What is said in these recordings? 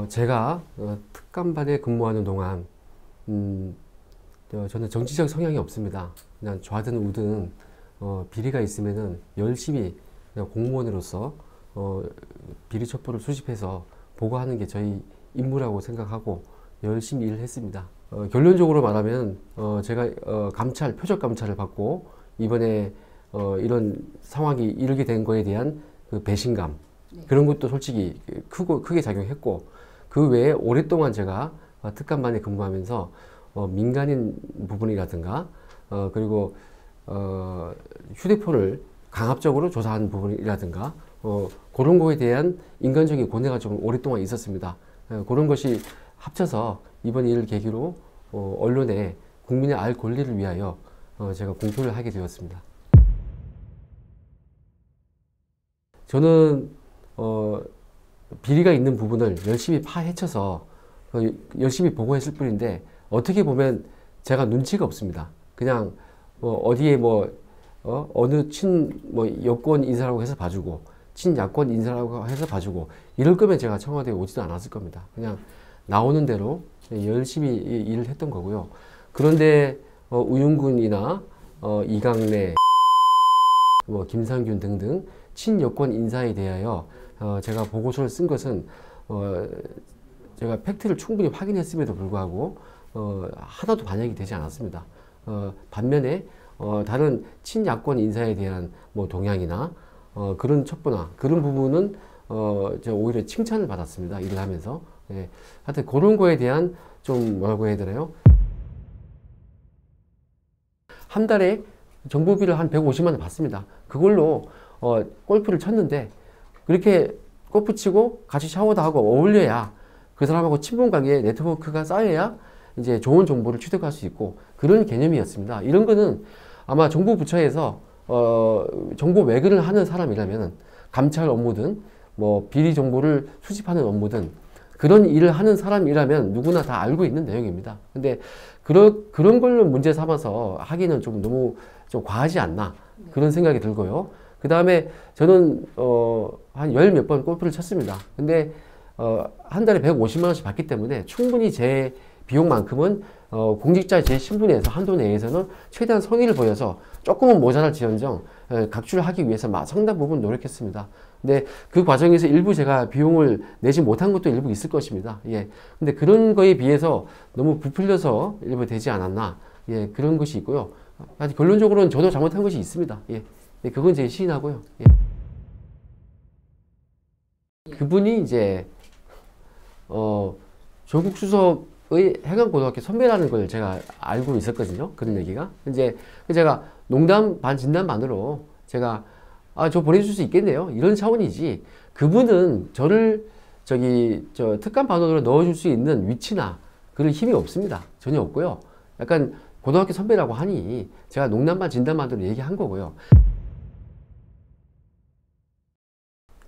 어, 제가 어, 특감반에 근무하는 동안 음, 어, 저는 정치적 성향이 없습니다. 그냥 좌든 우든 어, 비리가 있으면은 열심히 공무원으로서 어, 비리 첩보를 수집해서 보고하는 게 저희 임무라고 생각하고 열심히 일을 했습니다. 어, 결론적으로 말하면 어, 제가 어, 감찰 표적 감찰을 받고 이번에 어, 이런 상황이 이르게 된 거에 대한 그 배신감 네. 그런 것도 솔직히 크고 크게 작용했고 그 외에 오랫동안 제가 어, 특감반에 근무하면서 어, 민간인 부분이라든가 어, 그리고 어, 휴대폰을 강압적으로 조사한 부분이라든가 어, 그런 거에 대한 인간적인 고뇌가 좀 오랫동안 있었습니다. 어, 그런 것이 합쳐서 이번 일을 계기로 어, 언론에 국민의 알 권리를 위하여 어, 제가 공표를 하게 되었습니다. 저는 어, 비리가 있는 부분을 열심히 파헤쳐서 어, 열심히 보고했을 뿐인데 어떻게 보면 제가 눈치가 없습니다. 그냥 뭐 어디에 뭐 어, 어느 친 뭐 여권 인사라고 해서 봐주고 친 야권 인사라고 해서 봐주고 이럴 거면 제가 청와대에 오지도 않았을 겁니다. 그냥 나오는 대로 열심히 이- 일을 했던 거고요. 그런데 어, 우윤근이나 어, 이강래, 뭐 김상균 등등 친여권 인사에 대하여 어, 제가 보고서를 쓴 것은 어, 제가 팩트를 충분히 확인했음에도 불구하고 어, 하나도 반영이 되지 않았습니다. 어, 반면에 어, 다른 친야권 인사에 대한 뭐 동향이나 어, 그런 첩보나 그런 부분은 어, 저 오히려 칭찬을 받았습니다. 일을 하면서. 예. 하여튼 그런 거에 대한 좀 뭐라고 해야 되나요? 한 달에 정보비를 한 150만 원 받습니다. 그걸로 어, 골프를 쳤는데 그렇게 치고 같이 샤워도 하고 어울려야 그 사람하고 친분 관계 네트워크가 쌓여야 이제 좋은 정보를 취득할 수 있고 그런 개념이었습니다. 이런 거는 아마 정부 부처에서 어, 정보 외근을 하는 사람이라면 감찰 업무든 뭐 비리 정보를 수집하는 업무든 그런 일을 하는 사람이라면 누구나 다 알고 있는 내용입니다. 근데 그런 그런 걸로 문제 삼아서 하기는 좀 너무 좀 과하지 않나 그런 생각이 들고요. 그 다음에 저는 어 한 열 몇 번 골프를 쳤습니다. 근데 어 한 달에 150만 원씩 받기 때문에 충분히 제 비용만큼은 어 공직자 제 신분에서 한도 내에서는 최대한 성의를 보여서 조금은 모자랄 지언정 에, 각출하기 위해서 막 상당 부분 노력했습니다. 근데 그 과정에서 일부 제가 비용을 내지 못한 것도 일부 있을 것입니다. 예. 근데 그런 거에 비해서 너무 부풀려서 일부 되지 않았나. 예. 그런 것이 있고요. 아직 결론적으로는 저도 잘못한 것이 있습니다. 예. 예, 그건 제 시인하고요. 예. 그분이 이제 어 조국 수석의 해강고등학교 선배라는 걸 제가 알고 있었거든요. 그런 얘기가. 이제 제가 농담 반 진담 반으로 제가 아 저 보내줄 수 있겠네요. 이런 차원이지. 그분은 저를 저기 저 특감 반원으로 넣어줄 수 있는 위치나 그런 힘이 없습니다. 전혀 없고요. 약간 고등학교 선배라고 하니 제가 농담 반 진담 반으로 얘기한 거고요.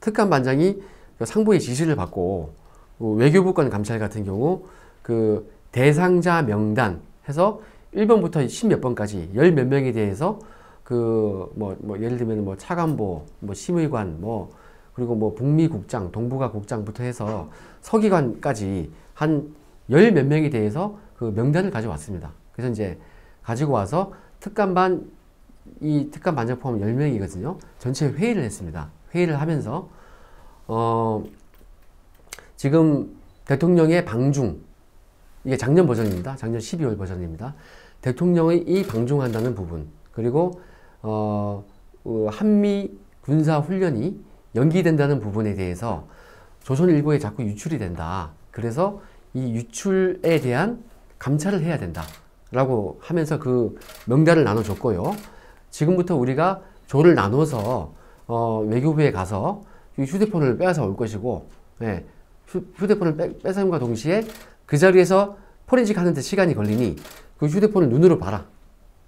특감 반장이 그 상부의 지시를 받고 어, 외교부권 감찰 같은 경우 그 대상자 명단 해서 1번부터 10몇 번까지 열 몇 명에 대해서 그뭐 뭐 예를 들면 뭐 차관보, 뭐 심의관, 뭐 그리고 뭐 북미 국장, 동북아 국장부터 해서 서기관까지 한 열 몇 명에 대해서 그 명단을 가져왔습니다. 그래서 이제 가지고 와서 특감반 이 특감 반장 포함 10명이거든요. 전체 회의를 했습니다. 회의를 하면서 어 지금 대통령의 방중 이게 작년 버전입니다. 작년 12월 버전입니다. 대통령의 이 방중한다는 부분 그리고 어, 어, 한미 군사 훈련이 연기된다는 부분에 대해서 조선일보에 자꾸 유출이 된다. 그래서 이 유출에 대한 감찰을 해야 된다. 라고 하면서 그 명단을 나눠줬고요. 지금부터 우리가 조를 나눠서 어, 외교부에 가서 이 휴대폰을 빼앗아 올 것이고, 예, 휴, 휴대폰을 빼, 뺏음과 동시에 그 자리에서 포렌식 하는데 시간이 걸리니 그 휴대폰을 눈으로 봐라.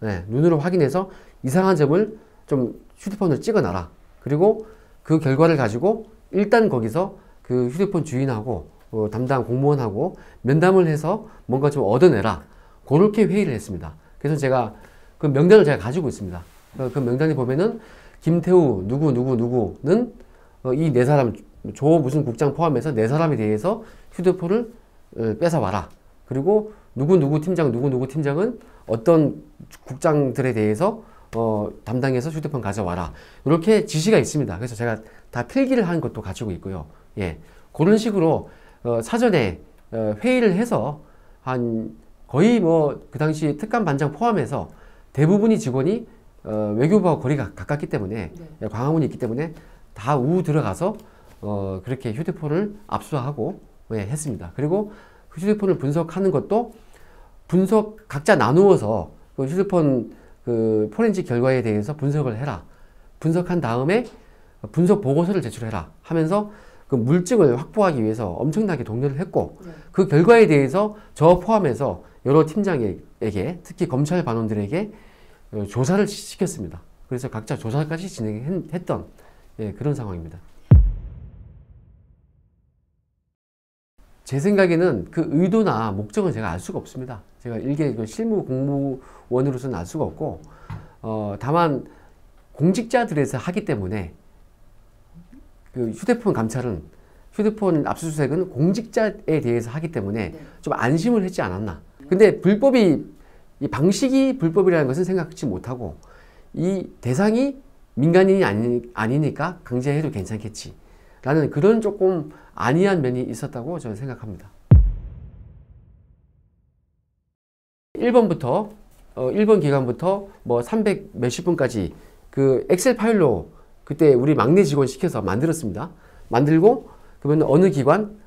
예, 눈으로 확인해서 이상한 점을 좀 휴대폰을 찍어놔라. 그리고 그 결과를 가지고 일단 거기서 그 휴대폰 주인하고 어, 담당 공무원하고 면담을 해서 뭔가 좀 얻어내라. 그렇게 회의를 했습니다. 그래서 제가 그 명단을 제가 가지고 있습니다. 어, 그 명단에 보면은 김태우 누구 누구 누구는 어, 이네 사람 조 무슨 국장 포함해서 네 사람에 대해서 휴대폰을 어, 뺏어 와라. 그리고 누구 누구 팀장 누구 누구 팀장은 어떤 국장들에 대해서 어, 담당해서 휴대폰 가져와라. 이렇게 지시가 있습니다. 그래서 제가 다 필기를 한 것도 가지고 있고요. 예. 그런 식으로 어, 사전에 어, 회의를 해서 한 거의 뭐 그 당시 특감 반장 포함해서 대부분이 직원이 어, 외교부와 거리가 가깝기 때문에 네. 광화문이 있기 때문에 다 우 들어가서 어, 그렇게 휴대폰을 압수하고 예, 했습니다. 그리고 그 휴대폰을 분석하는 것도 분석 각자 나누어서 그 휴대폰 그 포렌식 결과에 대해서 분석을 해라. 분석한 다음에 분석 보고서를 제출해라 하면서 그 물증을 확보하기 위해서 엄청나게 독려를 했고 네. 그 결과에 대해서 저 포함해서 여러 팀장에게 특히 검찰 반원들에게 어, 조사를 시- 시켰습니다. 그래서 각자 조사까지 진행했던 예, 그런 상황입니다. 제 생각에는 그 의도나 목적은 제가 알 수가 없습니다. 제가 일개 그 실무 공무원으로서는 알 수가 없고, 어, 다만 공직자들에서 하기 때문에 그 휴대폰 감찰은 휴대폰 압수수색은 공직자에 대해서 하기 때문에 네. 좀 안심을 했지 않았나. 근데 불법이 이 방식이 불법이라는 것은 생각지 못하고 이 대상이 민간인이 아니, 아니니까 강제해도 괜찮겠지. 라는 그런 조금 안이한 면이 있었다고 저는 생각합니다. 1번부터 어, 1번 기간부터 뭐 300 몇십 분까지 그 엑셀 파일로 그때 우리 막내 직원 시켜서 만들었습니다. 만들고 그러면 어느 기관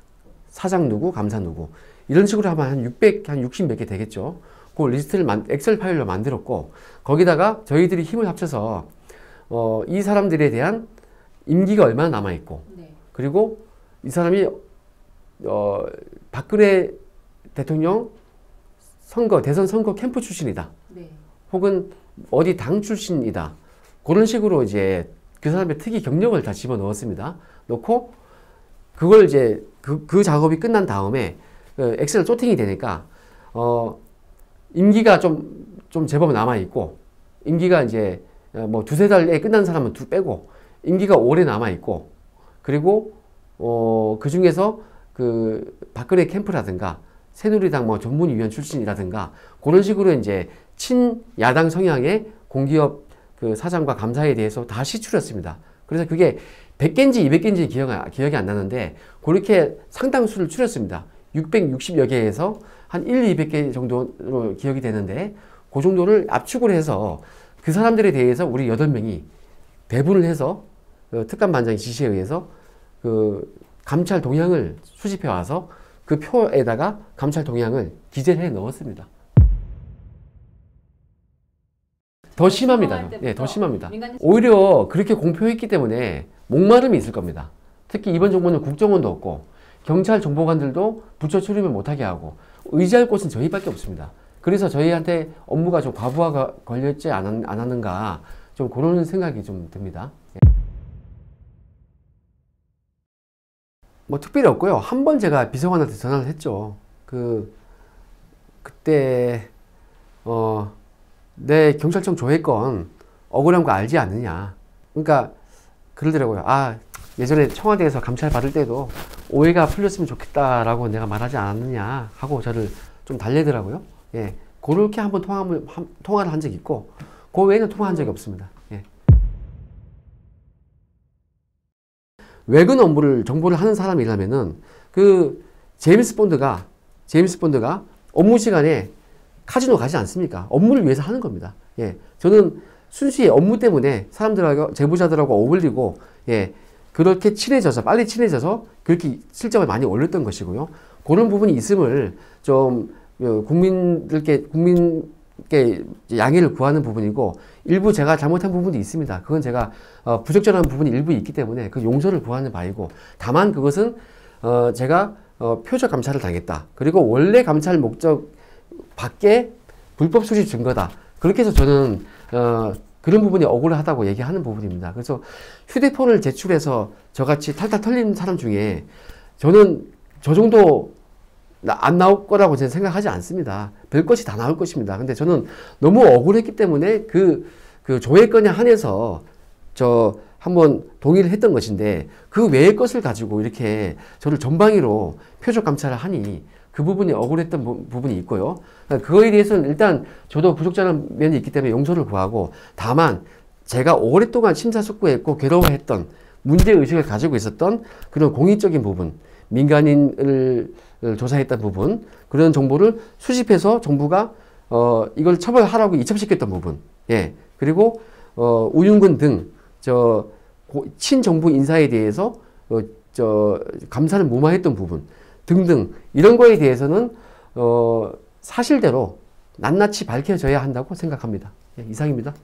사장 누구 감사 누구 이런 식으로 하면 한 600, 한 60 몇 개 되겠죠. 그 리스트를 만, 엑셀 파일로 만들었고 거기다가 저희들이 힘을 합쳐서 어, 이 사람들에 대한 임기가 얼마나 남아 있고 네. 그리고 이 사람이 어, 박근혜 대통령 선거 대선 선거 캠프 출신이다. 네. 혹은 어디 당 출신이다. 그런 식으로 이제 그 사람의 특이 경력을 다 집어 넣었습니다. 넣고 그걸 이제 그, 그 작업이 끝난 다음에 그 엑셀 조팅이 되니까 어 임기가 좀 좀 제법 남아 있고 임기가 이제 어, 뭐 두세 달에 끝난 사람은 두 빼고 임기가 오래 남아 있고 그리고 어 그 중에서 그 박근혜 캠프라든가 새누리당 뭐 전문위원 출신이라든가 그런 식으로 이제 친야당 성향의 공기업 그 사장과 감사에 대해서 다 시추렸습니다. 그래서 그게 100개인지 200개인지 기억, 기억이 안 나는데 그렇게 상당수를 추렸습니다. 660여 개에서 한 1, 200개 정도로 기억이 되는데 그 정도를 압축을 해서 그 사람들에 대해서 우리 8명이 배분을 해서 그 특감 반장의 지시에 의해서 그 감찰 동향을 수집해 와서 그 표에다가 감찰 동향을 기재를 해 넣었습니다. 더 심합니다. 선거할 예, 더 심합니다. 오히려 그렇게 공표했기 때문에 목마름이 있을 겁니다. 특히 이번 정부는 국정원도 없고 경찰 정보관들도 부처 출입을 못하게 하고 의지할 곳은 저희밖에 없습니다. 그래서 저희한테 업무가 좀 과부하가 걸렸지 않았, 않았는가 좀 그런 생각이 좀 듭니다. 예. 뭐 특별히 없고요. 한 번 제가 비서관한테 전화를 했죠. 그 그때 어 내 경찰청 조회건 억울한 거 알지 않느냐. 그러니까 그러더라고요. 아 예전에 청와대에서 감찰 받을 때도 오해가 풀렸으면 좋겠다라고 내가 말하지 않았느냐 하고 저를 좀 달래더라고요. 예, 그렇게 한번 통화를 한- 통화를 한 적이 있고 그 외에는 통화한 적이 없습니다. 예. 외근 업무를 정보를 하는 사람이라면은 그 제임스 본드가 제임스 본드가 업무 시간에 카지노 가지 않습니까? 업무를 위해서 하는 겁니다. 예, 저는 순수히 업무 때문에 사람들하고 제보자들하고 어울리고 예 그렇게 친해져서 빨리 친해져서 그렇게 실적을 많이 올렸던 것이고요. 그런 부분이 있음을 좀 어, 국민들께 국민께 양해를 구하는 부분이고 일부 제가 잘못한 부분도 있습니다. 그건 제가 어, 부적절한 부분이 일부 있기 때문에 그 용서를 구하는 바이고 다만 그것은 어, 제가 어, 표적 감찰을 당했다. 그리고 원래 감찰 목적 밖에 불법 수집 증거다. 그렇게 해서 저는 어, 그런 부분이 억울하다고 얘기하는 부분입니다. 그래서 휴대폰을 제출해서 저같이 탈탈 털린 사람 중에 저는 저 정도 나- 안 나올 거라고 저는 생각하지 않습니다. 별 것이 다 나올 것입니다. 근데 저는 너무 억울했기 때문에 그, 그 조회건에 한해서 저 한번 동의를 했던 것인데 그 외의 것을 가지고 이렇게 저를 전방위로 표적 감찰을 하니 그 부분이 억울했던 부, 부분이 있고요. 그러니까 그거에 대해서는 일단 저도 부족자는 면이 있기 때문에 용서를 구하고 다만 제가 오랫동안 심사숙고했고 괴로워했던 문제의식을 가지고 있었던 그런 공익적인 부분, 민간인을 조사했던 부분, 그런 정보를 수집해서 정부가 어, 이걸 처벌하라고 이첩시켰던 부분, 예. 그리고 어, 우윤근 등저 친정부 인사에 대해서 어, 저 감사를 무마했던 부분 등등 이런 거에 대해서는 어, 사실대로 낱낱이 밝혀져야 한다고 생각합니다. 예, 이상입니다.